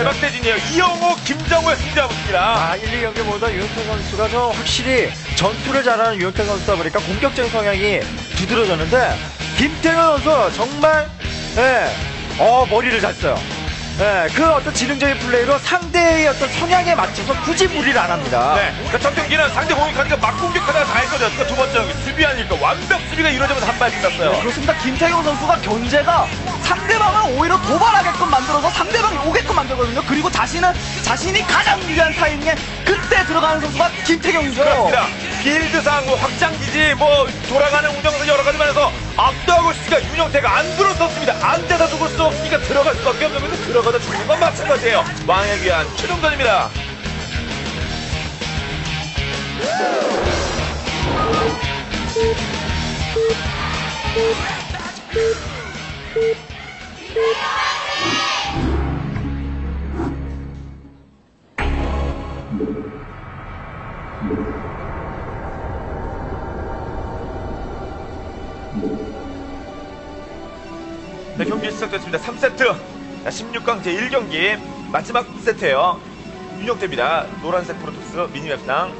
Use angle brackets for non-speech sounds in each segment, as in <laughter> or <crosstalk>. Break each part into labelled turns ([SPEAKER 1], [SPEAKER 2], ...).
[SPEAKER 1] 대박대진이에요. 이영호, 김정우의 승자분입니다.
[SPEAKER 2] 아, 1, 2경기 모두 유현태 선수가 좀 확실히 전투를 잘하는 유현태 선수다 보니까 공격적인 성향이 두드러졌는데 김태현 선수 정말 예, 어 머리를 잘 써요. 예, 그 어떤 지능적인 플레이로 상대의 어떤 성향에 맞춰서 굳이 무리를 안 합니다.
[SPEAKER 1] 네. 그러니까 첫 경기는 상대 공격하니까 막 공격하다가 다 했거든요. 그러니까 두 번째 경기 수비 아닐까 완벽 수비가 이루어지면서 한발 끝났어요.
[SPEAKER 3] 그렇습니다. 김태경 선수가 견제가 상대방을 오히려 도발하게끔 만들어서 상대방이 오게끔 만들거든요. 그리고 자신은 자신이 가장 유리한 타이밍에 그때 들어가는 선수가 김태경이죠.
[SPEAKER 1] 그렇습니다. 빌드상, 뭐 확장기지, 뭐 돌아가는 운영상 여러 가지 면에서 압도하고 있으니까 윤영태가 안 들어섰습니다. 안 돼서 죽을 수 없으니까 들어갈 수밖에 없는 건데 들어가다 죽는 건 마찬가지예요. 왕에 귀한 최종전입니다. 네, 경기 시작됐습니다. 3세트. 16강 제1경기 마지막 세트예요. 윤영태입니다. 노란색 프로토스 미니맵상.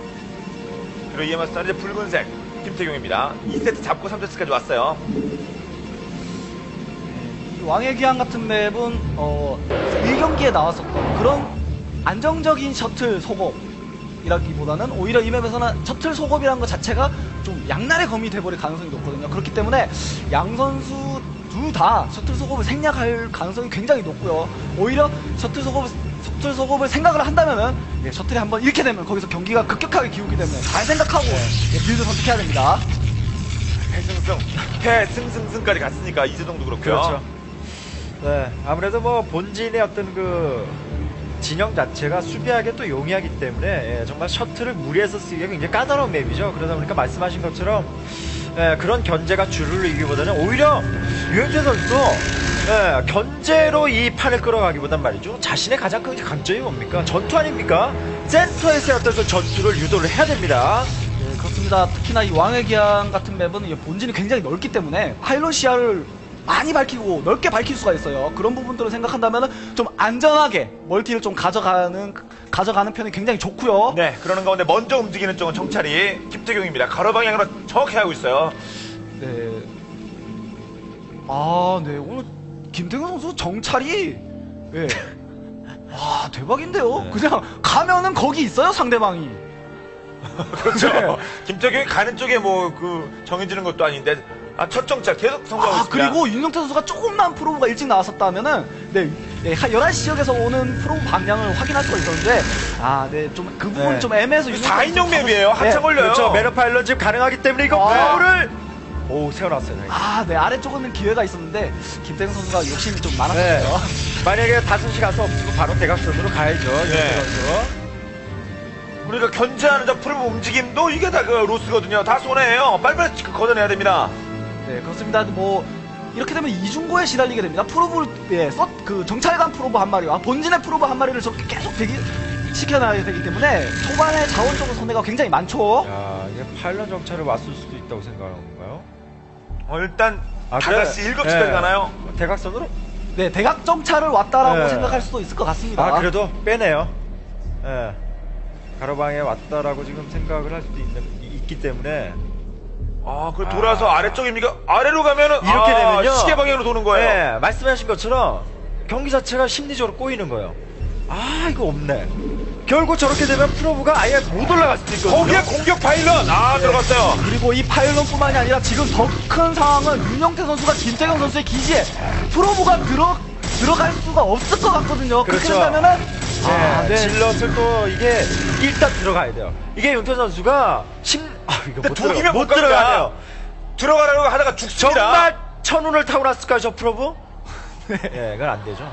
[SPEAKER 1] 그리고 이에 맞서 이제 붉은색 김태경입니다. 2세트 잡고 3세트까지 왔어요.
[SPEAKER 3] 왕의 귀환 같은 맵은 어 1경기에 나왔었던 그런 안정적인 셔틀 속업이라기보다는 오히려 이 맵에서는 셔틀 속업이라는 것 자체가 좀 양날의 검이 돼버릴 가능성이 높거든요. 그렇기 때문에 양 선수 둘 다 셔틀 속업을 생략할 가능성이 굉장히 높고요. 오히려 셔틀 속업을 셔틀 속업을 생각을 한다면은 예, 셔틀이 한번 잃게 되면 거기서 경기가 급격하게 기우기 때문에 잘 생각하고 예, 빌드 선택해야 됩니다.
[SPEAKER 1] 패승승, 패승승승까지 갔으니까 이재동도 그렇고요.
[SPEAKER 2] 그렇죠. 네, 아무래도 뭐 본진의 어떤 그 진영 자체가 수비하기 또 용이하기 때문에 예, 정말 셔틀을 무리해서 쓰기가 굉장히 까다로운 맵이죠. 그러다 보니까 말씀하신 것처럼 예, 그런 견제가 주를 이루기보다는 오히려 윤용태 선수도 예, 견제로 이 판을 끌어가기보단 말이죠. 자신의 가장 큰 강점이 뭡니까? 전투 아닙니까? 센터에서의 어떤 그 전투를 유도를 해야 됩니다.
[SPEAKER 3] 예, 그렇습니다. 특히나 이 왕의 귀환 같은 맵은 이 본진이 굉장히 넓기 때문에 pylon 시야를 많이 밝히고 넓게 밝힐 수가 있어요. 그런 부분들을 생각한다면 좀 안전하게 멀티를 좀 가져가는 가져가는 편이 굉장히 좋고요.
[SPEAKER 1] 네, 그러는 가운데 먼저 움직이는 쪽은 정찰이 김택용입니다. 가로 방향으로 정확히 하고 있어요.
[SPEAKER 3] 네. 아, 네. 오늘 김태경 선수 정찰이 예. 와, <laughs> 대박인데요.
[SPEAKER 2] 네.
[SPEAKER 3] 그냥 가면은 거기 있어요, 상대방이. <laughs>
[SPEAKER 1] 그렇죠.
[SPEAKER 3] 네.
[SPEAKER 1] 김태경이 가는 쪽에 뭐 그 정해지는 것도 아닌데 아, 첫 정찰 계속 성공하고
[SPEAKER 3] 아,
[SPEAKER 1] 있습니다.
[SPEAKER 3] 그리고 윤영태 선수가 조금만 프로브가 일찍 나왔었다면은, 네, 네, 한 11시 지역에서 오는 프로브 방향을 확인할 수가 있었는데, 아, 네, 좀, 그 부분이
[SPEAKER 2] 네.
[SPEAKER 3] 좀 애매해서 윤영태
[SPEAKER 1] 4인용
[SPEAKER 3] 선수
[SPEAKER 1] 맵이에요. 한참
[SPEAKER 3] 네.
[SPEAKER 1] 걸려요.
[SPEAKER 2] 그렇죠. 메르 파일럿 지금 가능하기 때문에 이거
[SPEAKER 3] 아.
[SPEAKER 2] 파워를 오 세워놨어요. 다행히.
[SPEAKER 3] 아, 네, 아래쪽은 기회가 있었는데, 김택용 선수가 욕심이 좀 많았어요.
[SPEAKER 2] 네. 만약에 다섯 시 가서 없으면 바로 대각선으로 가야죠.
[SPEAKER 1] 네. 우리가 견제하는 저 probe 움직임도 이게 다 그 loss거든요. 다 손해예요. 빨리빨리 그 걷어내야 됩니다.
[SPEAKER 3] 네, 그렇습니다. 뭐 이렇게 되면 이중고에 시달리게 됩니다. probe를 예, 써, 그 정찰간 probe 한 마리와 본진의 probe 한 마리를 저렇게 계속 대기 시켜놔야 되기 때문에 초반에 자원적으로 손해가 굉장히 많죠.
[SPEAKER 2] 야 이게 pylon 정찰을 왔을 수도 있다고 생각하는 건가요?
[SPEAKER 1] 어, 일단
[SPEAKER 2] 아, 그래?
[SPEAKER 1] 5시, 7시까지
[SPEAKER 2] 네.
[SPEAKER 1] 가나요?
[SPEAKER 2] 대각선으로?
[SPEAKER 3] 네, 대각 정찰을 왔다라고
[SPEAKER 2] 네.
[SPEAKER 3] 생각할 수도 있을 것 같습니다.
[SPEAKER 2] 아 그래도 빼네요. 예. 가로방에 왔다라고 지금 생각을 할 수도 있는, 있기 때문에
[SPEAKER 1] 아, 그 돌아서 아래쪽입니까? 아래로 가면은
[SPEAKER 2] 이렇게
[SPEAKER 1] 아,
[SPEAKER 2] 되면요.
[SPEAKER 1] 시계 방향으로 도는 거예요.
[SPEAKER 2] 네, 말씀하신 것처럼 경기 자체가 심리적으로 꼬이는 거예요. 아 이거 없네. 결국 저렇게 되면 프로브가 아예 못 올라갈 수도 있거든요.
[SPEAKER 1] 거기에 공격 파일럿! 아, 들어갔어요.
[SPEAKER 3] 그리고 이 파일럿뿐만이 아니라 지금 더 큰 상황은 윤영태 선수가 김태경 선수의 기지에 프로브가 들어 들어갈 수가 없을 것 같거든요. 그렇게
[SPEAKER 2] 그렇죠.
[SPEAKER 3] 된다면은
[SPEAKER 2] 네,
[SPEAKER 3] 아, 네.
[SPEAKER 2] 질럿을 또 이게 일단 들어가야 돼요. 이게 윤태 선수가 심, 아 이거
[SPEAKER 1] 근데
[SPEAKER 2] 못, 들어가, 못못
[SPEAKER 1] 갑니다.
[SPEAKER 2] 들어가네요.
[SPEAKER 1] 들어가려고 하다가 죽습니다.
[SPEAKER 2] 정말 천운을 타고 났을까요, 저 프로브? 네, 그건 안 되죠.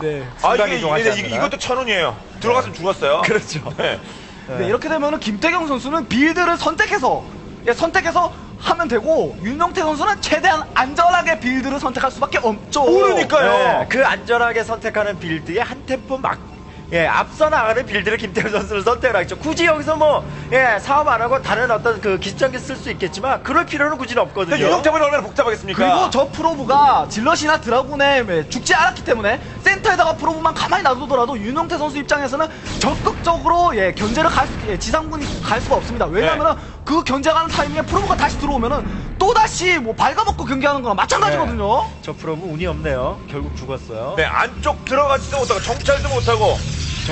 [SPEAKER 3] 네.
[SPEAKER 1] 아, 이게, 이게,
[SPEAKER 2] 않는다.
[SPEAKER 1] 이것도 천운이에요. 들어갔으면 죽었어요. <laughs>
[SPEAKER 2] 그렇죠.
[SPEAKER 1] 네.
[SPEAKER 3] 네, 이렇게 되면은 김태경 선수는 빌드를 선택해서 예, 선택해서 하면 되고 윤용태 선수는 최대한 안전하게 build를 선택할 수밖에 없죠.
[SPEAKER 1] 모르니까요.
[SPEAKER 2] 네, 그 안전하게 선택하는 build에 한 템포 막 예, 앞서 나 가는 build를 김택용 선수를 선택을 하겠죠. 굳이 여기서 뭐, 예, 사업 안 하고 다른 어떤 그 기점기 쓸 수 있겠지만, 그럴 필요는 굳이 없거든요.
[SPEAKER 1] 근데 윤용태는 얼마나 복잡하겠습니까?
[SPEAKER 3] 그리고 저 probe가 zealot이나 dragoon에 왜 죽지 않았기 때문에 센터에다가 probe만 가만히 놔두더라도 윤용태 선수 입장에서는 적극적으로 예, 견제를 갈, 수- 예, 지상군이 갈 수가 없습니다. 왜냐하면
[SPEAKER 1] 네.
[SPEAKER 3] 그 견제가는 타이밍에 probe가 다시 들어오면은 또 다시 뭐 발가벗고 경기하는 거랑 마찬가지거든요.
[SPEAKER 2] 저 probe 운이 없네요. 결국 죽었어요.
[SPEAKER 1] 네, 안쪽 들어가지도 못하고 정찰도 못하고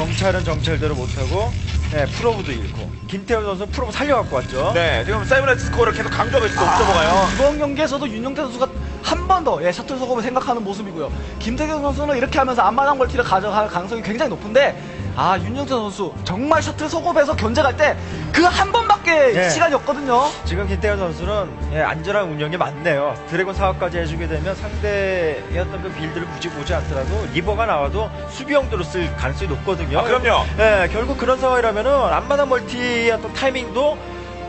[SPEAKER 2] 정찰은 정찰대로 못하고, 예, probe도 잃고. 김택용 선수 probe 살려갖고 왔죠.
[SPEAKER 1] 네, 지금 사이버넷 스코어를 계속 강조하고 있어 observer가요.
[SPEAKER 3] 이번 경기에서도 윤용태 선수가 한 번 더 예, 셔틀 소금을 생각하는 모습이고요. 김택용 선수는 이렇게 하면서 앞마당 멀티를 가져갈 가능성이 굉장히 높은데 아 윤용태 선수 정말 셔틀 소금에서 견제갈 때그 한 번밖에
[SPEAKER 2] 네.
[SPEAKER 3] 시간이 없거든요.
[SPEAKER 2] 지금 김택용 선수는 예, 안전한 운영이 맞네요. dragoon 사업까지 해주게 되면 상대의 어떤 그 build를 굳이 보지 않더라도 reaver가 나와도 수비 용도로 쓸 가능성이 높거든요.
[SPEAKER 1] 아, 그럼요.
[SPEAKER 2] 예, 결국 그런 상황이라면은 앞마당 멀티의 어떤 타이밍도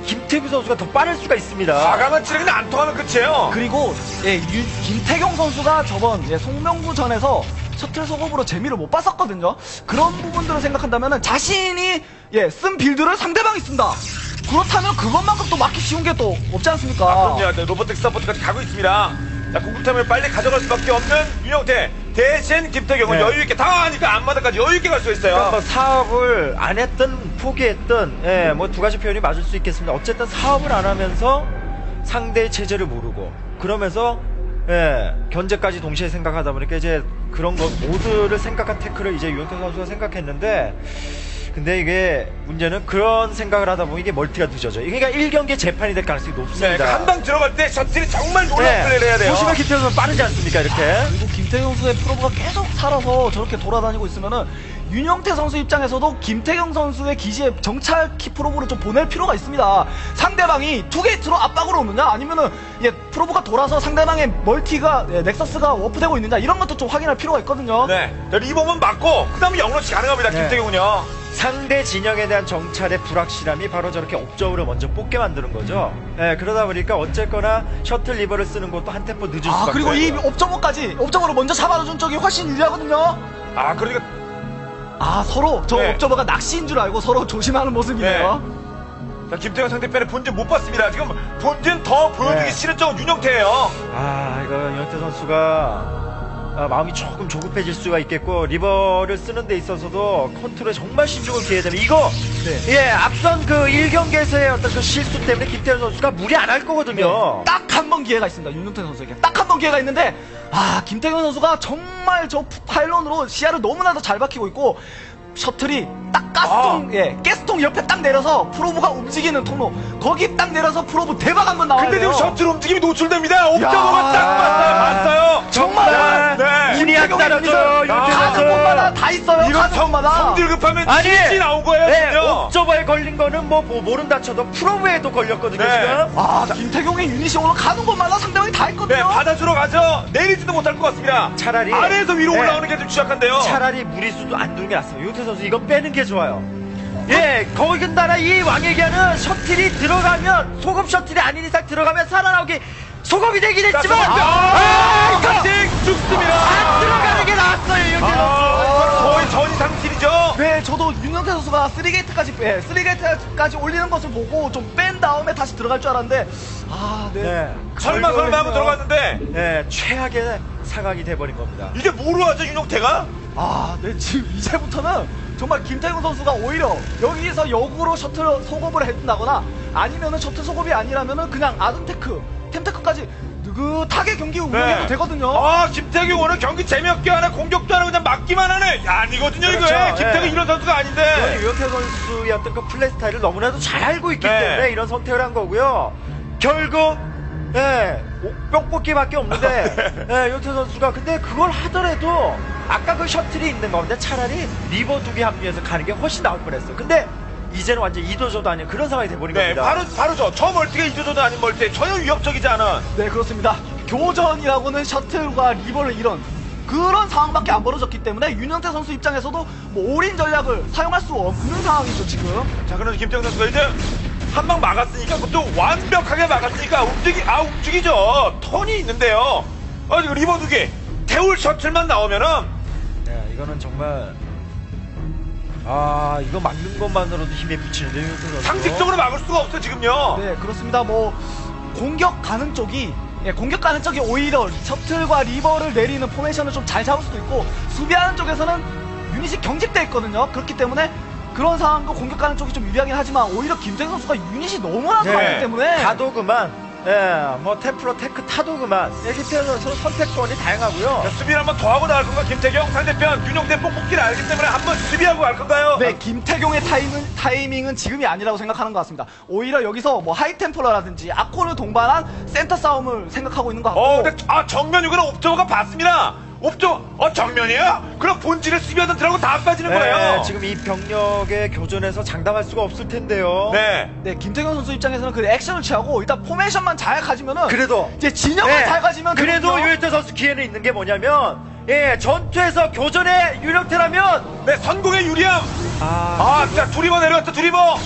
[SPEAKER 2] 김택용 선수가 더 빠를 수가 있습니다.
[SPEAKER 1] 과감한 전략이 안 통하면 끝이에요.
[SPEAKER 3] 그리고 예, 유- 김택용 선수가 저번 예, 송병구 전에서 셔틀 소금으로 재미를 못 봤었거든요. 그런 부분들을 생각한다면 자신이 예, 쓴 build를 상대방이 쓴다. 그렇다면 그것만큼 또 막기 쉬운 게 또 없지 않습니까?
[SPEAKER 1] 그럼요. 네, robotics support까지 가고 있습니다. 자, 공급템을 빨리 가져갈 수밖에 없는 윤용태. 대신 김택용은
[SPEAKER 2] 네.
[SPEAKER 1] 여유있게 당하니까 앞마당까지 여유있게 갈 수 있어요.
[SPEAKER 2] 그러니까 뭐 사업을 안 했든 포기했든 예, 뭐 두 가지 표현이 맞을 수 있겠습니다. 어쨌든 사업을 안 하면서 상대의 체제를 모르고 그러면서 예, 견제까지 동시에 생각하다 보니까 이제 그런 것 모두를 생각한 태클을 이제 유영태 선수가 생각했는데 근데 이게 문제는 그런 생각을 하다 보면 이게 멀티가 늦어져. 이게 그러니까 1경기 재판이 될 가능성이
[SPEAKER 1] 네,
[SPEAKER 2] 높습니다.
[SPEAKER 1] 한방 들어갈 때 셔틀이 정말 놀라운
[SPEAKER 2] 네,
[SPEAKER 1] 플레이를 해야 돼요.
[SPEAKER 2] 보시면 김태현 선수 빠르지 않습니까 이렇게?
[SPEAKER 3] 그리고 김태경 선수의 프로브가 계속 살아서 저렇게 돌아다니고 있으면은 윤영태 선수 입장에서도 김태경 선수의 기지에 정찰 키 프로브를 좀 보낼 필요가 있습니다. 상대방이 two gate로 압박으로 오느냐 아니면은 예, probe가 돌아서 상대방의 멀티가 예, nexus가 warp되고 있느냐 이런 것도 좀 확인할 필요가 있거든요.
[SPEAKER 1] 네. 자, reaver만 막고, 그 다음에 역러시 가능합니다.
[SPEAKER 2] 네.
[SPEAKER 1] 김택용은요.
[SPEAKER 2] 상대 진영에 대한 정찰의 불확실함이 바로 저렇게 옵저으로 뽑게 만드는 거죠. 예, 그러다 보니까 어쨌거나 shuttle reaver를 쓰는 것도 한 템포 늦을
[SPEAKER 3] 아
[SPEAKER 2] 수밖에
[SPEAKER 3] 그리고 이
[SPEAKER 2] 없어요.
[SPEAKER 3] observer까지 observer로 먼저 잡아준 쪽이 훨씬 유리하거든요.
[SPEAKER 1] 아, 그러니까.
[SPEAKER 3] 아 서로 저
[SPEAKER 1] 네.
[SPEAKER 3] observer가 낚시인 줄 알고 서로 조심하는 모습이네요.
[SPEAKER 1] 자, 김태경 상대편의 본진 못 봤습니다. 지금 본진 더 보여주기
[SPEAKER 2] 네.
[SPEAKER 1] 싫은 쪽은 윤영태예요.
[SPEAKER 2] 아, 이거 영태 선수가 아, 마음이 조금 조급해질 수가 있겠고 리버를 쓰는 데 있어서도 컨트롤에 정말 신중을 기해야 되는 이거
[SPEAKER 3] 네.
[SPEAKER 2] 예 앞선 그 1경기에서의 어떤 그 실수 때문에 김태현 선수가 무리 안 할 거거든요.
[SPEAKER 3] 딱 한 번 기회가 있습니다. 윤용태 선수에게 딱 한 번 기회가 있는데 아 김태균 선수가 정말 저 파일런으로 시야를 너무나도 잘 박히고 있고 셔틀이 딱 가스통
[SPEAKER 1] 아.
[SPEAKER 3] 예 가스통 옆에 딱 내려서 프로브가 움직이는 통로 거기 딱 내려서 프로브 대박 한번 나와야
[SPEAKER 1] 근데. 지금 셔틀 움직임이 노출됩니다. 옵저버가
[SPEAKER 3] 야.
[SPEAKER 1] 딱 봤어요. 봤어요.
[SPEAKER 3] 가는
[SPEAKER 2] 선수.
[SPEAKER 3] 곳마다 다 있어요.
[SPEAKER 1] 이런
[SPEAKER 3] 가는
[SPEAKER 1] 성,
[SPEAKER 3] 곳마다.
[SPEAKER 1] 성질 급하면
[SPEAKER 2] 아니,
[SPEAKER 1] 진지 나온 거예요,
[SPEAKER 2] 네,
[SPEAKER 1] 지금.
[SPEAKER 2] 옵저버에 걸린 거는 뭐, 뭐 모른다 쳐도 프로브에도 걸렸거든요
[SPEAKER 1] 네.
[SPEAKER 2] 지금.
[SPEAKER 3] 아 김태경의 유닛이 오늘 가는 곳마다 상대방이 다 있거든요.
[SPEAKER 1] 네, 받아주러 가죠. 내리지도 못할 것 같습니다.
[SPEAKER 2] 차라리
[SPEAKER 1] 아래에서 위로
[SPEAKER 2] 네.
[SPEAKER 1] 올라오는 게 좀 취약한데요.
[SPEAKER 2] 차라리 무리수도 안 두는 게 낫습니다. 윤태 선수 이건 빼는 게 좋아요. 예, 거기다가 이 왕에게는 셔틀이 들어가면 소금 셔틀이 아닌 이상 들어가면 살아나오기 소금이 되긴 했지만
[SPEAKER 1] 아,
[SPEAKER 2] 아, 이거
[SPEAKER 1] 아직 죽습니다.
[SPEAKER 2] 안 들어가는 게 나았어요 윤태 선수.
[SPEAKER 1] 아, 거의 전상실이죠.
[SPEAKER 3] 네, 저도 윤영태 선수가 3게이트까지, 예, 3게이트까지 올리는 것을 보고 좀 뺀 다음에 다시 들어갈 줄 알았는데, 아, 네.
[SPEAKER 2] 네.
[SPEAKER 1] 설마 설마 하고 들어갔는데
[SPEAKER 2] 예, 최악의 상황이 돼버린 겁니다.
[SPEAKER 1] 이게 뭐로 하죠, 윤용태가?
[SPEAKER 3] 아, 네, 지금 이제부터는 정말 김태균 선수가 오히려 여기서 역으로 셔틀 소급을 해준다거나 아니면은 셔틀 소급이 아니라면은 그냥 아든테크, 템테크까지 느긋하게 경기 운영해도 되거든요.
[SPEAKER 1] 아, 김태경 오늘 경기 재미없게 하네. 공격도 안 하고 그냥 막기만 하네. 야, 아니거든요,
[SPEAKER 2] 그렇죠.
[SPEAKER 1] 이거. 김태경
[SPEAKER 2] 예.
[SPEAKER 1] 이런 선수가 아닌데.
[SPEAKER 2] 유현태 선수의 어떤 그 플레이 스타일을 너무나도 잘 알고 있기
[SPEAKER 1] 네.
[SPEAKER 2] 때문에 이런 선택을 한 거고요. 결국 예, 뽕뽑기밖에 없는데 <laughs> 예, 윤용태 선수가 근데 그걸 하더라도 아까 그 shuttle이 있는 가운데 차라리 reaver 두 개 합류해서 가는 게 훨씬 나을 뻔했어요. 근데 이제는 완전 이도저도 아닌 그런 상황이 돼버린
[SPEAKER 1] 네,
[SPEAKER 2] 겁니다.
[SPEAKER 1] 바로, 바로죠. 저 멀티가 이도저도 아닌 멀티. 전혀 위협적이지 않은.
[SPEAKER 3] 네, 그렇습니다. 교전이라고는 shuttle과 reaver를 이런 그런 상황밖에 안 벌어졌기 때문에 윤용태 선수 입장에서도 뭐 올인 전략을 사용할 수 없는 상황이죠, 지금.
[SPEAKER 1] 자, 그럼 김택용 선수가 이제 한 방 막았으니까 그것도 완벽하게 막았으니까 움직이, 아, 움직이죠. 턴이 있는데요. 어, 이거 reaver 두 개. 태울 shuttle만 나오면은
[SPEAKER 2] 네, 이거는 정말 아 이거 막는 것만으로도 힘에 부치는데 선수.
[SPEAKER 1] 상식적으로 막을 수가 없어 지금요.
[SPEAKER 3] 네, 그렇습니다. 뭐 공격 가는 쪽이 예, 공격 가는 쪽이 오히려 shuttle과 reaver를 내리는 formation을 좀 잘 잡을 수도 있고 수비하는 쪽에서는 유닛이 경직돼 있거든요. 그렇기 때문에 그런 상황도 공격 가는 쪽이 좀 유리하긴 하지만 오히려 김택용 선수가 유닛이 너무나
[SPEAKER 1] 네.
[SPEAKER 3] 많기 때문에
[SPEAKER 2] 가도 그만. 예, 뭐 templar tech 타도 그만. 김택용 선수는 선택권이 다양하고요.
[SPEAKER 1] 자, 수비를 한 번 더 하고 나갈 건가 김택용 상대편 윤용태 뽕뽑기를 알기 때문에 한 번 수비하고 갈 건가요?
[SPEAKER 3] 네, 김택용의 타이밍은, 타이밍은 지금이 아니라고 생각하는 것 같습니다. 오히려 여기서 뭐 high templar라든지 archon을 동반한 센터 싸움을 생각하고 있는 것 같고
[SPEAKER 1] 어, 근데 아 정면 이거는 observer가 봤습니다. 옵저 어 정면이야? 그럼 본질을 수비하던 들하고 다 안 빠지는 거예요.
[SPEAKER 2] 네, 지금 이 병력의 교전에서 장담할 수가 없을 텐데요.
[SPEAKER 1] 네.
[SPEAKER 3] 네, 김태경 선수 입장에서는 그 액션을 취하고 일단 포메이션만 잘 가지면은
[SPEAKER 2] 그래도
[SPEAKER 3] 이제 진영을
[SPEAKER 2] 네,
[SPEAKER 3] 잘 가지면
[SPEAKER 2] 그래도. 유일태 선수 기회는 있는 게 뭐냐면 예 전투에서 교전의 유력태라면
[SPEAKER 1] 네 선공의 유리함.
[SPEAKER 2] 아,
[SPEAKER 1] 아, 진짜 두리버 내려왔다 두리버.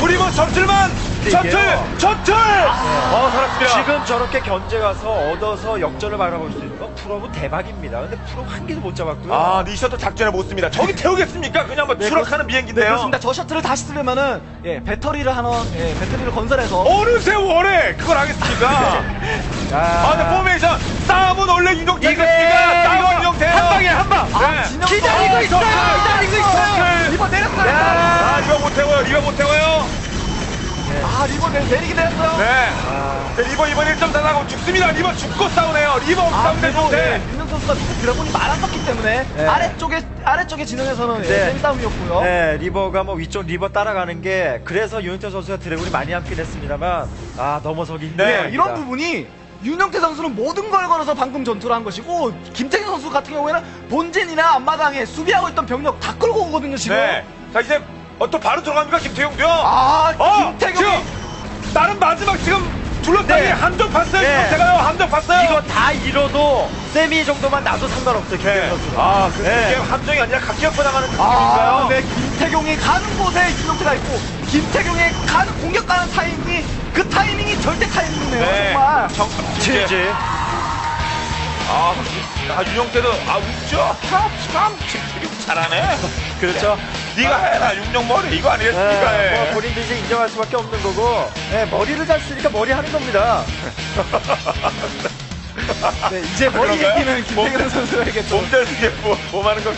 [SPEAKER 1] 두리버 셔틀만 셔틀. 셔틀. 어 살았습니다.
[SPEAKER 2] 지금 저렇게 견제 가서 얻어서 역전을 바라볼 수 있는 건 프로브 대박입니다. 근데 프로브 한 개도 못 잡았고요.
[SPEAKER 1] 아, 이 셔틀 작전에 못 씁니다. 저기 태우겠습니까? 그냥 뭐
[SPEAKER 3] 네,
[SPEAKER 1] 추락하는
[SPEAKER 3] 네,
[SPEAKER 1] 비행기인데요.
[SPEAKER 3] 그렇습니다. 저 셔틀을 다시 쓰려면은 예, 배터리를 하나 예, 배터리를 건설해서
[SPEAKER 1] 어느 세월에 그걸 하겠습니까? <laughs> 아, 근데 포메이션 싸움은 원래 윤용태가 싸움은 윤용태요.
[SPEAKER 2] 한 방에 한 방.
[SPEAKER 3] 아, 진영
[SPEAKER 2] 기다리고
[SPEAKER 3] 아,
[SPEAKER 2] 있어요. 기다리고 있어요.
[SPEAKER 3] 리버 내렸어요.
[SPEAKER 1] 아, 리버 못 태워요. 리버 못 태워요.
[SPEAKER 3] 아, 리버 내, 내리게 됐어요.
[SPEAKER 1] 네. 네, 리버 이번 1.4 나가고 죽습니다. 리버 죽고 싸우네요. 리버
[SPEAKER 3] 아,
[SPEAKER 1] 싸우는데 좋대.
[SPEAKER 3] 네, 윤영 선수가 밑에 드래곤이 많았었기 때문에
[SPEAKER 2] 네.
[SPEAKER 3] 아래쪽에 아래쪽에 진영에서는 예,
[SPEAKER 2] 네.
[SPEAKER 3] 셈 싸움이었고요.
[SPEAKER 2] 네, 리버가 뭐 위쪽 리버 따라가는 게 그래서 유인태 선수가 드래곤이 많이 남긴 했습니다만 아 넘어서기
[SPEAKER 1] 네,
[SPEAKER 2] 힘들어요.
[SPEAKER 3] 네, 이런 부분이 윤영태 선수는 모든 걸 걸어서 방금 전투를 한 것이고 김태경 선수 같은 경우에는 본진이나 앞마당에 수비하고 있던 병력 다 끌고 오거든요 지금.
[SPEAKER 1] 네. 자, 이제 어, 또 바로 들어갑니까? 김태용도요?
[SPEAKER 3] 아
[SPEAKER 1] 어,
[SPEAKER 3] 김태경이
[SPEAKER 1] 지금 나름 마지막 지금 둘러싸기
[SPEAKER 2] 네.
[SPEAKER 1] 함정 봤어요.
[SPEAKER 2] 네.
[SPEAKER 1] 지금 제가요. 함정 봤어요.
[SPEAKER 2] 이거 다 잃어도 세미 정도만 나도 상관없어요. 김태현
[SPEAKER 1] 네.
[SPEAKER 2] 선수는.
[SPEAKER 1] 아, 그
[SPEAKER 2] 네.
[SPEAKER 1] 이게 함정이 아니라 각기업고 나가는
[SPEAKER 3] 아,
[SPEAKER 1] 느낌인가요?
[SPEAKER 3] 네, 김태경이 가는 곳에 윤영태가 있고 김태경이 가는 공격 가는 타이밍이 그 타이밍이 절대 타이밍이네요
[SPEAKER 1] 네.
[SPEAKER 3] 정말.
[SPEAKER 1] 정,
[SPEAKER 2] 지지.
[SPEAKER 1] 아, 아 윤영태도 아 웃죠? 참, 참, 김태경 잘하네.
[SPEAKER 2] 그렇죠.
[SPEAKER 1] 네가 해라 윤영머리 이거 아니겠습니까?
[SPEAKER 2] 네,
[SPEAKER 1] 예.
[SPEAKER 2] 뭐 본인도 이제 인정할 수밖에 없는 거고 네, 머리를 잘 쓰니까 머리 하는 겁니다. <laughs>
[SPEAKER 3] 네, 이제 머리
[SPEAKER 1] 그런가요?
[SPEAKER 3] 얘기는 김태경 선수에게 좀
[SPEAKER 1] 쓰게 뭐, 몸하는 거.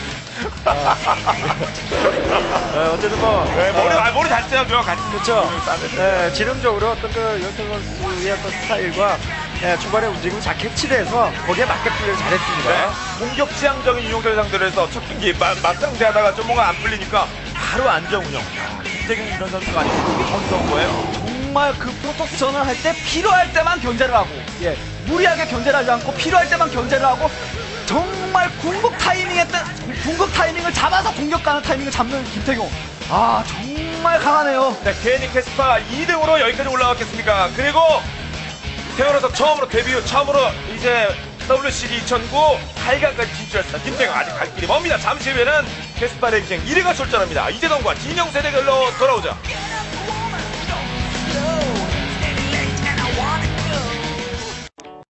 [SPEAKER 2] 네, 어쨌든 뭐
[SPEAKER 1] 네, 머리, 아, 머리 잘 써야죠. 같이.
[SPEAKER 2] 그렇죠.
[SPEAKER 1] 싸면.
[SPEAKER 2] 네, 지능적으로 어떤 그 윤용태 선수의 어떤 스타일과 네, 초반의 움직임을 잘 캐치를 해서 거기에 맞게 플레이를 잘했습니다.
[SPEAKER 1] 네. 공격 지향적인 윤용태를 상대로 해서 첫 경기 마- 맞상대하다가 좀 뭔가 안 풀리니까 바로 안정 운영. 야, 김택용 이런 선수가 아니고 정석인 거예요.
[SPEAKER 3] 정말 그 프로토스전을 할 때 필요할 때만 견제를 하고 예 무리하게 견제를 하지 않고 필요할 때만 견제를 하고 정말 궁극 타이밍에 때 궁극 타이밍을 잡아서 공격 가는 타이밍을 잡는 김태경 아 정말 강하네요
[SPEAKER 1] 네, 괜히 캐스파 2등으로 여기까지 올라왔겠습니까? 그리고 태어나서 처음으로 데뷔 후 처음으로 이제 WCD 2009 8강까지 진출했습니다. 김태경 아직 갈 길이 멉니다. 잠시 후에는 캐스파 랭킹 1위가 출전합니다. 이재동과 진영 세대결로 돌아오죠.